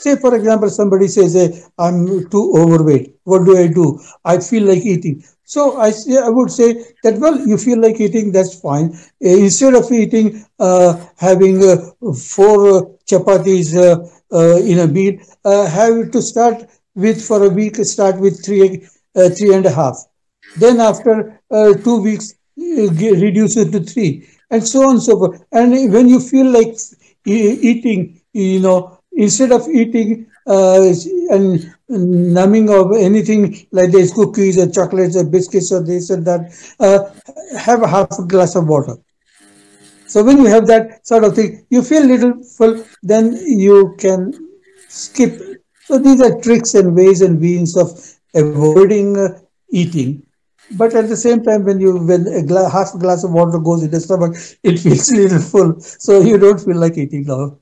Say, for example, somebody says, hey, I'm too overweight. What do I do? I feel like eating. So I, say, I would say that, well, you feel like eating, that's fine. Uh, instead of eating, uh, having uh, four chapatis uh, uh, in a meal, uh, have to start with, for a week, start with three, three and a half. Then after two weeks, eh, reduce it to three and so on and so forth. And when you feel like eh, eating, you know, instead of eating uh, and numbing of anything like these cookies or chocolates or biscuits or this and that, uh, have a half a glass of water. So when you have that sort of thing, you feel little full, then you can skip. So these are tricks and ways and means of avoiding uh, eating. But at the same time, when you when a half a glass of water goes in the stomach, it feels little full, so you don't feel like eating now.